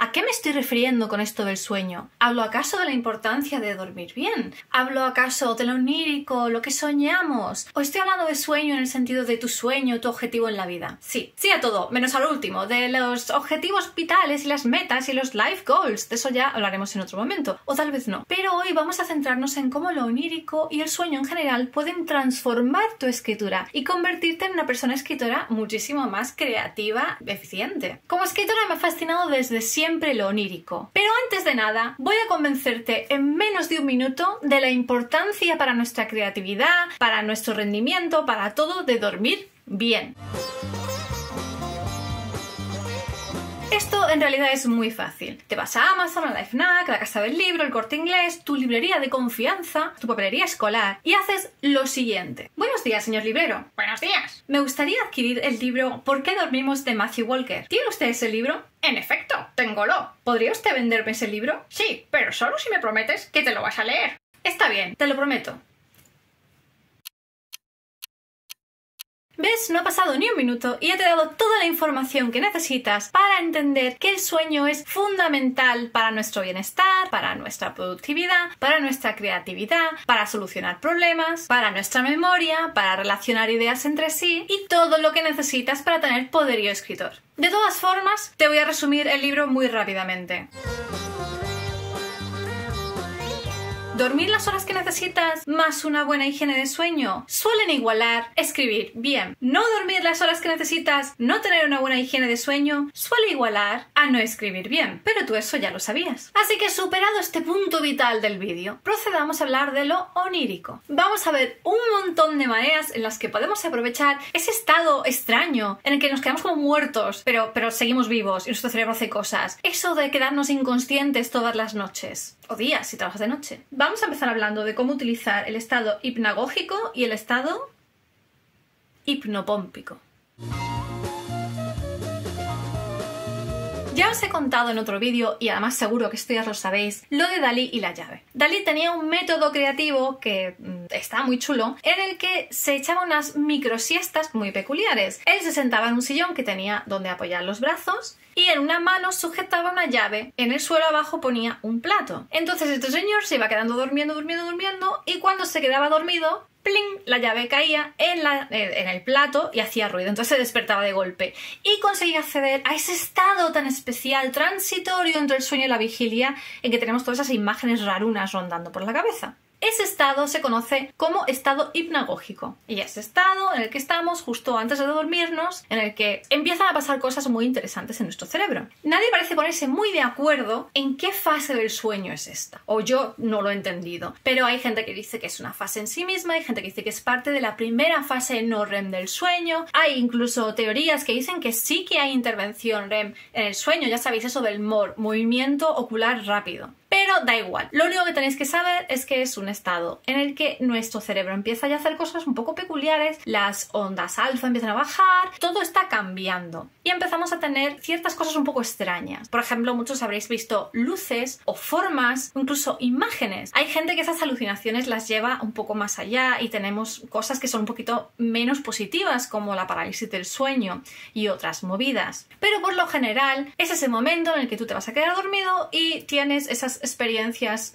¿A qué me estoy refiriendo con esto del sueño? ¿Hablo acaso de la importancia de dormir bien? ¿Hablo acaso de lo onírico, lo que soñamos? ¿O estoy hablando de sueño en el sentido de tu sueño, tu objetivo en la vida? Sí, sí a todo, menos al último, de los objetivos vitales y las metas y los life goals. De eso ya hablaremos en otro momento, o tal vez no. Pero hoy vamos a centrarnos en cómo lo onírico y el sueño en general pueden transformar tu escritura y convertirte en una persona escritora muchísimo más creativa, eficiente. Como escritora me ha fascinado desde siempre lo onírico. Pero antes de nada, voy a convencerte en menos de un minuto de la importancia para nuestra creatividad, para nuestro rendimiento, para todo de dormir bien. Esto en realidad es muy fácil. Te vas a Amazon, a LifeNac, a la Casa del Libro, el Corte Inglés, tu librería de confianza, tu papelería escolar y haces lo siguiente. Buenos días, señor librero. Buenos días. Me gustaría adquirir el libro ¿Por qué dormimos? de Matthew Walker. ¿Tiene usted ese libro? En efecto, téngolo. ¿Podría usted venderme ese libro? Sí, pero solo si me prometes que te lo vas a leer. Está bien, te lo prometo. ¿Ves? No ha pasado ni un minuto y ya te he dado toda la información que necesitas para entender que el sueño es fundamental para nuestro bienestar, para nuestra productividad, para nuestra creatividad, para solucionar problemas, para nuestra memoria, para relacionar ideas entre sí y todo lo que necesitas para tener poderío escritor. De todas formas, te voy a resumir el libro muy rápidamente. Dormir las horas que necesitas más una buena higiene de sueño suelen igualar escribir bien. No dormir las horas que necesitas, no tener una buena higiene de sueño, suele igualar a no escribir bien. Pero tú eso ya lo sabías. Así que superado este punto vital del vídeo, procedamos a hablar de lo onírico. Vamos a ver un montón de maneras en las que podemos aprovechar ese estado extraño en el que nos quedamos como muertos, pero, pero seguimos vivos y nuestro cerebro hace cosas. Eso de quedarnos inconscientes todas las noches o días si trabajas de noche. Vamos a empezar hablando de cómo utilizar el estado hipnagógico y el estado hipnopómpico. Ya os he contado en otro vídeo, y además seguro que esto ya lo sabéis, lo de Dalí y la llave. Dalí tenía un método creativo que mm, está muy chulo, en el que se echaba unas microsiestas muy peculiares. Él se sentaba en un sillón que tenía donde apoyar los brazos y en una mano sujetaba una llave, en el suelo abajo ponía un plato. Entonces este señor se iba quedando durmiendo, durmiendo, durmiendo y cuando se quedaba dormido ¡pling! la llave caía en, la, en, el plato y hacía ruido, entonces se despertaba de golpe y conseguía acceder a ese estado tan especial, transitorio entre el sueño y la vigilia, en que tenemos todas esas imágenes rarunas rondando por la cabeza. Ese estado se conoce como estado hipnagógico y ese estado en el que estamos justo antes de dormirnos, en el que empiezan a pasar cosas muy interesantes en nuestro cerebro. Nadie parece ponerse muy de acuerdo en qué fase del sueño es esta, o yo no lo he entendido, pero hay gente que dice que es una fase en sí misma, hay gente que dice que es parte de la primera fase no REM del sueño, hay incluso teorías que dicen que sí que hay intervención REM en el sueño, ya sabéis eso del MOR, movimiento ocular rápido. Pero da igual, lo único que tenéis que saber es que es un estado en el que nuestro cerebro empieza a hacer cosas un poco peculiares, las ondas alfa empiezan a bajar, todo está cambiando y empezamos a tener ciertas cosas un poco extrañas. Por ejemplo, muchos habréis visto luces o formas, incluso imágenes. Hay gente que esas alucinaciones las lleva un poco más allá y tenemos cosas que son un poquito menos positivas como la parálisis del sueño y otras movidas. Pero por lo general es ese momento en el que tú te vas a quedar dormido y tienes esas experiencias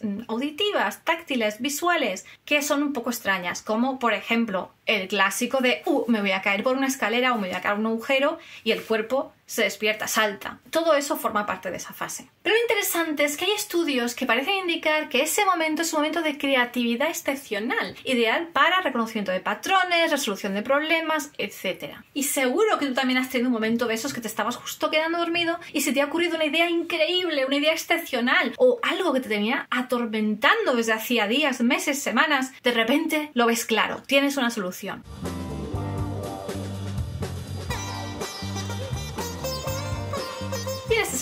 mm, auditivas, táctiles, visuales, que son un poco extrañas, como por ejemplo el clásico de, uh, me voy a caer por una escalera o me voy a caer un agujero y el cuerpo se despierta, salta. Todo eso forma parte de esa fase. Pero lo interesante es que hay estudios que parecen indicar que ese momento es un momento de creatividad excepcional, ideal para reconocimiento de patrones, resolución de problemas, etc. Y seguro que tú también has tenido un momento de esos que te estabas justo quedando dormido y se te ha ocurrido una idea increíble, una idea excepcional o algo que te tenía atormentando desde hacía días, meses, semanas, de repente lo ves claro, tienes una solución.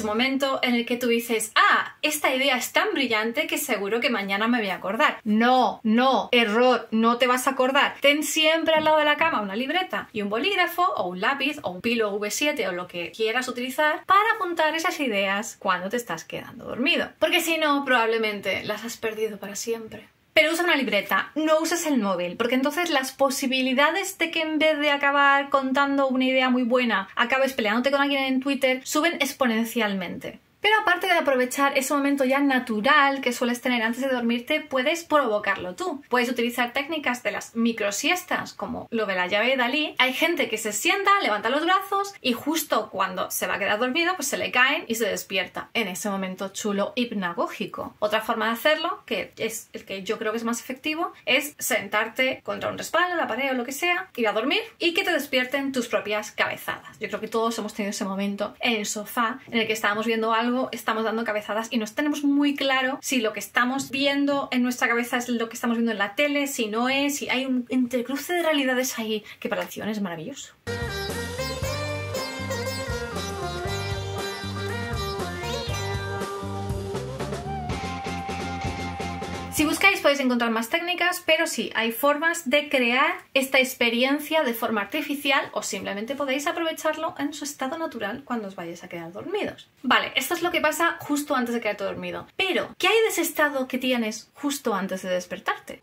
Ese momento en el que tú dices, ah, esta idea es tan brillante que seguro que mañana me voy a acordar. No, no, error, no te vas a acordar. Ten siempre al lado de la cama una libreta y un bolígrafo o un lápiz o un pilo V7 o lo que quieras utilizar para apuntar esas ideas cuando te estás quedando dormido. Porque si no, probablemente las has perdido para siempre. Pero usa una libreta, no uses el móvil, porque entonces las posibilidades de que en vez de acabar contando una idea muy buena, acabes peleándote con alguien en Twitter, suben exponencialmente. Pero aparte de aprovechar ese momento ya natural que sueles tener antes de dormirte, puedes provocarlo tú. Puedes utilizar técnicas de las microsiestas, como lo de la llave de Dalí. Hay gente que se sienta, levanta los brazos y justo cuando se va a quedar dormido, pues se le caen y se despierta en ese momento chulo hipnagógico. Otra forma de hacerlo, que es el que yo creo que es más efectivo, es sentarte contra un respaldo, la pared o lo que sea, ir a dormir y que te despierten tus propias cabezadas. Yo creo que todos hemos tenido ese momento en el sofá en el que estábamos viendo algo, estamos dando cabezadas y no tenemos muy claro si lo que estamos viendo en nuestra cabeza es lo que estamos viendo en la tele, si no es, si hay un entrecruce de realidades ahí que para la acción es maravilloso. Si buscáis podéis encontrar más técnicas, pero sí, hay formas de crear esta experiencia de forma artificial o simplemente podéis aprovecharlo en su estado natural cuando os vayáis a quedar dormidos. Vale, esto es lo que pasa justo antes de quedarte dormido. Pero, ¿qué hay de ese estado que tienes justo antes de despertarte?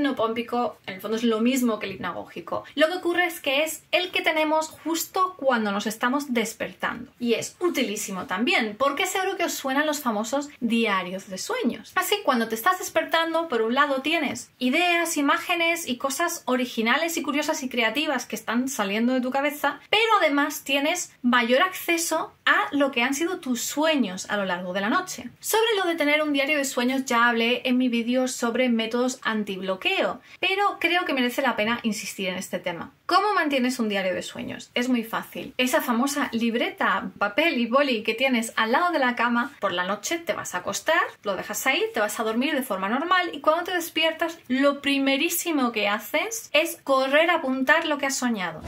Hipnopómpico, en el fondo, es lo mismo que el hipnagógico. Lo que ocurre es que es el que tenemos justo cuando nos estamos despertando. Y es utilísimo también, porque seguro que os suenan los famosos diarios de sueños. Así, cuando te estás despertando, por un lado tienes ideas, imágenes y cosas originales y curiosas y creativas que están saliendo de tu cabeza, pero además tienes mayor acceso a lo que han sido tus sueños a lo largo de la noche. Sobre lo de tener un diario de sueños ya hablé en mi vídeo sobre métodos antibloqueo, pero creo que merece la pena insistir en este tema. ¿Cómo mantienes un diario de sueños? Es muy fácil. Esa famosa libreta, papel y boli que tienes al lado de la cama, por la noche te vas a acostar, lo dejas ahí, te vas a dormir de forma normal y cuando te despiertas, lo primerísimo que haces es correr a apuntar lo que has soñado.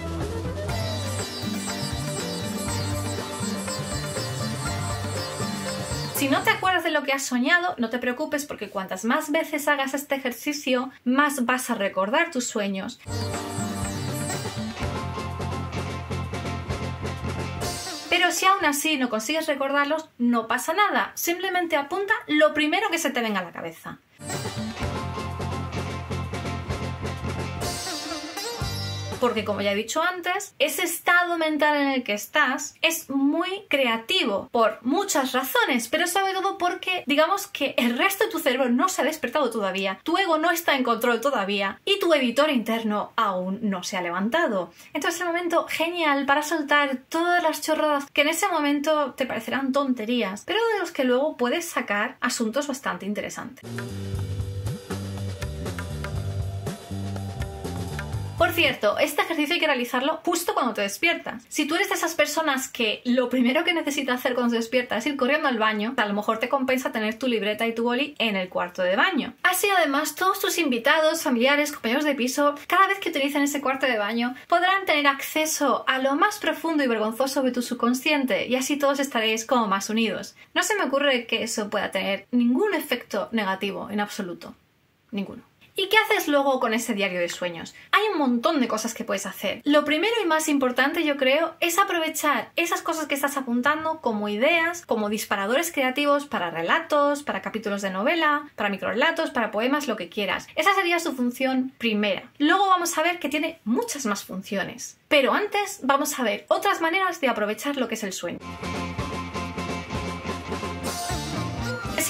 Si no te acuerdas de lo que has soñado, no te preocupes porque cuantas más veces hagas este ejercicio, más vas a recordar tus sueños. Pero si aún así no consigues recordarlos, no pasa nada. Simplemente apunta lo primero que se te venga a la cabeza. Porque como ya he dicho antes, ese estado mental en el que estás es muy creativo por muchas razones, pero sobre todo porque digamos que el resto de tu cerebro no se ha despertado todavía, tu ego no está en control todavía y tu editor interno aún no se ha levantado. Entonces es el momento genial para soltar todas las chorradas que en ese momento te parecerán tonterías, pero de los que luego puedes sacar asuntos bastante interesantes. Cierto, este ejercicio hay que realizarlo justo cuando te despiertas. Si tú eres de esas personas que lo primero que necesitas hacer cuando te despiertas es ir corriendo al baño, a lo mejor te compensa tener tu libreta y tu boli en el cuarto de baño. Así además todos tus invitados, familiares, compañeros de piso, cada vez que utilicen ese cuarto de baño, podrán tener acceso a lo más profundo y vergonzoso de tu subconsciente y así todos estaréis como más unidos. No se me ocurre que eso pueda tener ningún efecto negativo en absoluto. Ninguno. ¿Y qué haces luego con ese diario de sueños? Hay un montón de cosas que puedes hacer. Lo primero y más importante, yo creo, es aprovechar esas cosas que estás apuntando como ideas, como disparadores creativos para relatos, para capítulos de novela, para microrelatos, para poemas, lo que quieras. Esa sería su función primera. Luego vamos a ver que tiene muchas más funciones. Pero antes vamos a ver otras maneras de aprovechar lo que es el sueño.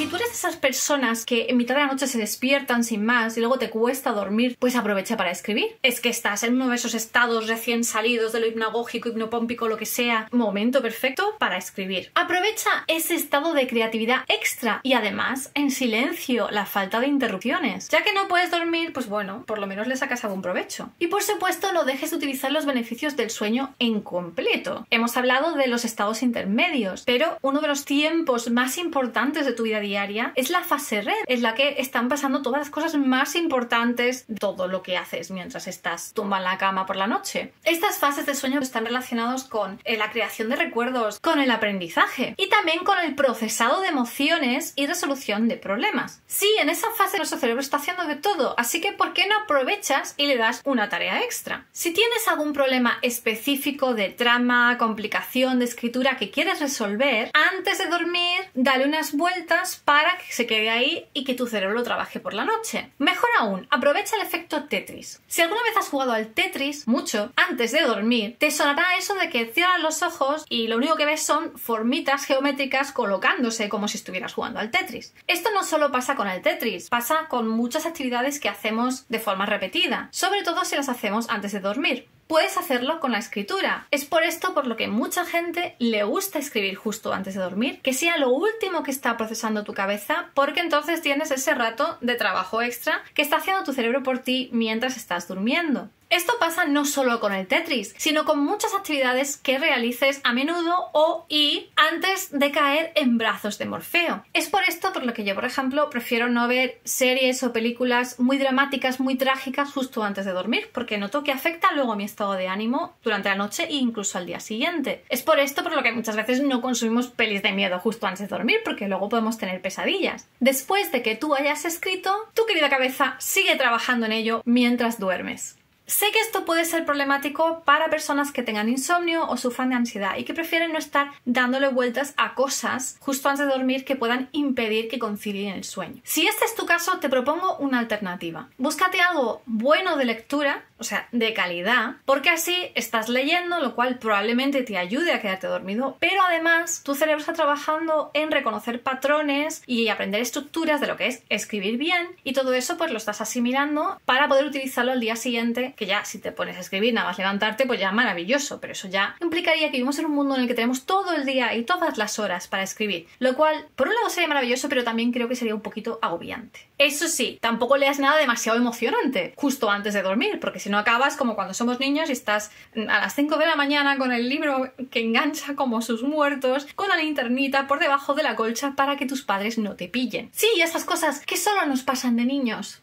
Si tú eres de esas personas que en mitad de la noche se despiertan sin más y luego te cuesta dormir, pues aprovecha para escribir. Es que estás en uno de esos estados recién salidos de lo hipnagógico, hipnopómpico, lo que sea, momento perfecto para escribir. Aprovecha ese estado de creatividad extra y además en silencio, la falta de interrupciones. Ya que no puedes dormir, pues bueno, por lo menos le sacas algún provecho. Y por supuesto, no dejes de utilizar los beneficios del sueño en completo. Hemos hablado de los estados intermedios, pero uno de los tiempos más importantes de tu vida diaria es la fase red, es la que están pasando todas las cosas más importantes todo lo que haces mientras estás tumba en la cama por la noche. Estas fases de sueño están relacionados con eh, la creación de recuerdos, con el aprendizaje y también con el procesado de emociones y resolución de problemas. Sí, en esa fase nuestro cerebro está haciendo de todo, así que ¿por qué no aprovechas y le das una tarea extra? Si tienes algún problema específico de trama, complicación de escritura que quieres resolver, antes de dormir, dale unas vueltas para que se quede ahí y que tu cerebro trabaje por la noche. Mejor aún, aprovecha el efecto Tetris. Si alguna vez has jugado al Tetris mucho antes de dormir, te sonará eso de que cierras los ojos y lo único que ves son formitas geométricas colocándose como si estuvieras jugando al Tetris. Esto no solo pasa con el Tetris, pasa con muchas actividades que hacemos de forma repetida, sobre todo si las hacemos antes de dormir puedes hacerlo con la escritura. Es por esto por lo que mucha gente le gusta escribir justo antes de dormir, que sea lo último que está procesando tu cabeza, porque entonces tienes ese rato de trabajo extra que está haciendo tu cerebro por ti mientras estás durmiendo. Esto pasa no solo con el Tetris, sino con muchas actividades que realices a menudo o y antes de caer en brazos de Morfeo. Es por esto por lo que yo, por ejemplo, prefiero no ver series o películas muy dramáticas, muy trágicas justo antes de dormir, porque noto que afecta luego mi estado de ánimo durante la noche e incluso al día siguiente. Es por esto por lo que muchas veces no consumimos pelis de miedo justo antes de dormir, porque luego podemos tener pesadillas. Después de que tú hayas escrito, tu querida cabeza sigue trabajando en ello mientras duermes. Sé que esto puede ser problemático para personas que tengan insomnio o sufran de ansiedad y que prefieren no estar dándole vueltas a cosas justo antes de dormir que puedan impedir que concilien el sueño. Si este es tu caso, te propongo una alternativa. Búscate algo bueno de lectura, o sea, de calidad, porque así estás leyendo, lo cual probablemente te ayude a quedarte dormido, pero además tu cerebro está trabajando en reconocer patrones y aprender estructuras de lo que es escribir bien y todo eso pues lo estás asimilando para poder utilizarlo al día siguiente que ya si te pones a escribir nada más levantarte, pues ya maravilloso, pero eso ya implicaría que vivimos en un mundo en el que tenemos todo el día y todas las horas para escribir, lo cual por un lado sería maravilloso, pero también creo que sería un poquito agobiante. Eso sí, tampoco leas nada demasiado emocionante justo antes de dormir, porque si no acabas como cuando somos niños y estás a las 5 de la mañana con el libro que engancha como sus muertos, con la linternita por debajo de la colcha para que tus padres no te pillen. Sí, esas cosas que solo nos pasan de niños.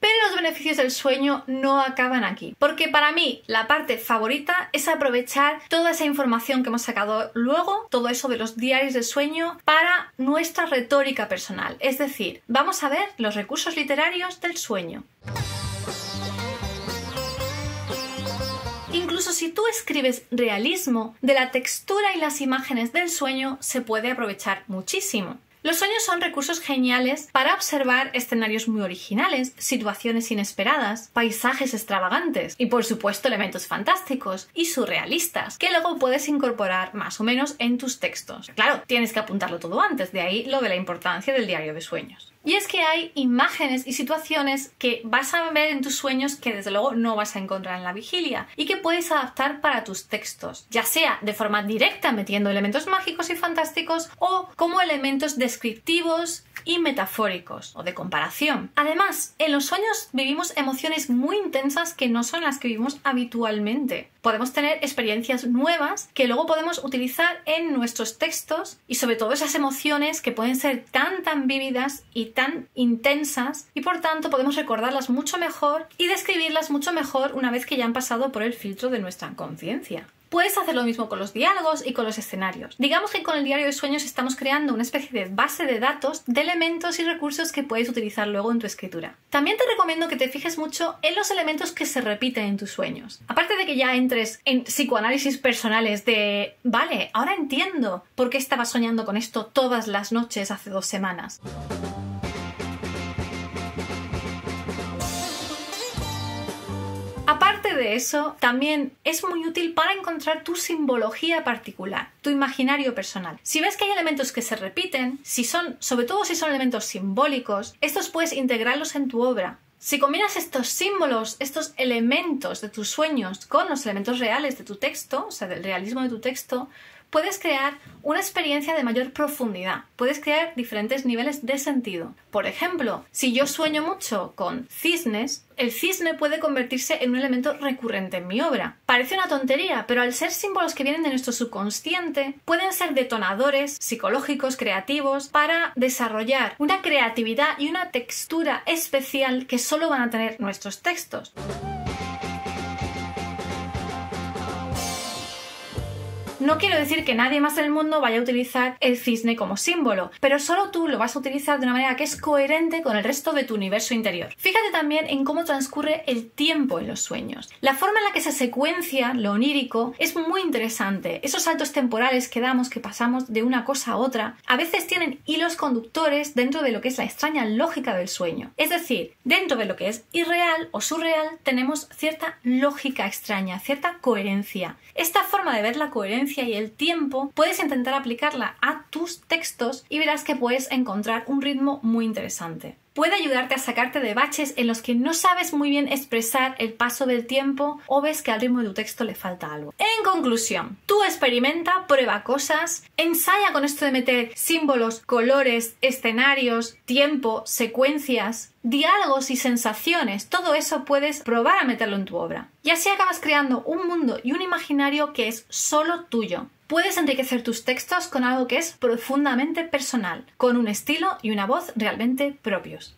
Pero los beneficios del sueño no acaban aquí, porque para mí la parte favorita es aprovechar toda esa información que hemos sacado luego, todo eso de los diarios de sueño, para nuestra retórica personal. Es decir, vamos a ver los recursos literarios del sueño. Incluso si tú escribes realismo, de la textura y las imágenes del sueño se puede aprovechar muchísimo. Los sueños son recursos geniales para observar escenarios muy originales, situaciones inesperadas, paisajes extravagantes y por supuesto elementos fantásticos y surrealistas que luego puedes incorporar más o menos en tus textos. Claro, tienes que apuntarlo todo antes, de ahí lo de la importancia del diario de sueños. Y es que hay imágenes y situaciones que vas a ver en tus sueños que desde luego no vas a encontrar en la vigilia y que puedes adaptar para tus textos, ya sea de forma directa metiendo elementos mágicos y fantásticos o como elementos descriptivos y metafóricos o de comparación. Además, en los sueños vivimos emociones muy intensas que no son las que vivimos habitualmente. Podemos tener experiencias nuevas que luego podemos utilizar en nuestros textos y sobre todo esas emociones que pueden ser tan tan vívidas y tan intensas y por tanto podemos recordarlas mucho mejor y describirlas mucho mejor una vez que ya han pasado por el filtro de nuestra conciencia. Puedes hacer lo mismo con los diálogos y con los escenarios. Digamos que con el diario de sueños estamos creando una especie de base de datos de elementos y recursos que puedes utilizar luego en tu escritura. También te recomiendo que te fijes mucho en los elementos que se repiten en tus sueños. Aparte de que ya entres en psicoanálisis personales de, vale, ahora entiendo por qué estaba soñando con esto todas las noches hace dos semanas. De eso, también es muy útil para encontrar tu simbología particular, tu imaginario personal. Si ves que hay elementos que se repiten, si son, sobre todo si son elementos simbólicos, estos puedes integrarlos en tu obra. Si combinas estos símbolos, estos elementos de tus sueños con los elementos reales de tu texto, o sea, del realismo de tu texto, puedes crear una experiencia de mayor profundidad, puedes crear diferentes niveles de sentido. Por ejemplo, si yo sueño mucho con cisnes, el cisne puede convertirse en un elemento recurrente en mi obra. Parece una tontería, pero al ser símbolos que vienen de nuestro subconsciente, pueden ser detonadores psicológicos, creativos, para desarrollar una creatividad y una textura especial que solo van a tener nuestros textos. No quiero decir que nadie más en el mundo vaya a utilizar el cisne como símbolo, pero solo tú lo vas a utilizar de una manera que es coherente con el resto de tu universo interior. Fíjate también en cómo transcurre el tiempo en los sueños. La forma en la que se secuencia lo onírico es muy interesante. Esos saltos temporales que damos, que pasamos de una cosa a otra, a veces tienen hilos conductores dentro de lo que es la extraña lógica del sueño. Es decir, dentro de lo que es irreal o surreal tenemos cierta lógica extraña, cierta coherencia. Esta forma de ver la coherencia y el tiempo puedes intentar aplicarla a tus textos y verás que puedes encontrar un ritmo muy interesante puede ayudarte a sacarte de baches en los que no sabes muy bien expresar el paso del tiempo o ves que al ritmo de tu texto le falta algo. En conclusión, tú experimenta, prueba cosas, ensaya con esto de meter símbolos, colores, escenarios, tiempo, secuencias, diálogos y sensaciones, todo eso puedes probar a meterlo en tu obra. Y así acabas creando un mundo y un imaginario que es solo tuyo. Puedes enriquecer tus textos con algo que es profundamente personal, con un estilo y una voz realmente propios.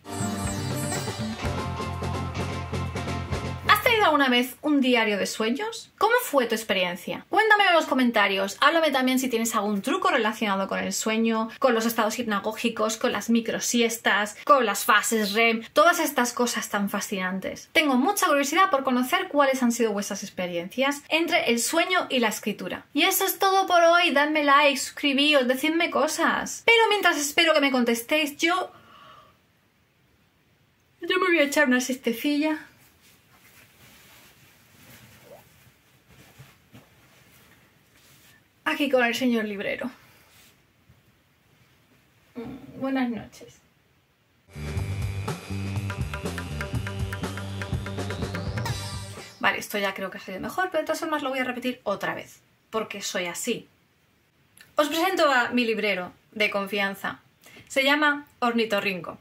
Alguna vez un diario de sueños? ¿Cómo fue tu experiencia? Cuéntamelo en los comentarios. Háblame también si tienes algún truco relacionado con el sueño, con los estados hipnagógicos, con las microsiestas, con las fases REM, todas estas cosas tan fascinantes. Tengo mucha curiosidad por conocer cuáles han sido vuestras experiencias entre el sueño y la escritura. Y eso es todo por hoy. Dadme like, suscribíos, decidme cosas. Pero mientras espero que me contestéis, yo... Yo me voy a echar una siestecilla. Aquí con el señor librero. Mm, buenas noches. Vale, esto ya creo que ha sido mejor, pero de todas formas lo voy a repetir otra vez, porque soy así. Os presento a mi librero de confianza. Se llama Ornitorrinco.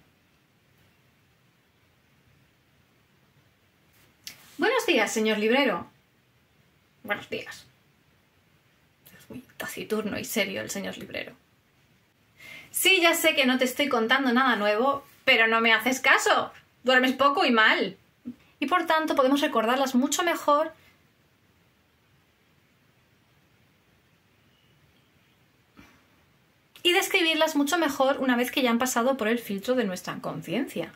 Buenos días, señor librero. Buenos días taciturno y serio el señor librero. Sí, ya sé que no te estoy contando nada nuevo, pero no me haces caso. Duermes poco y mal. Y por tanto podemos recordarlas mucho mejor y describirlas mucho mejor una vez que ya han pasado por el filtro de nuestra conciencia.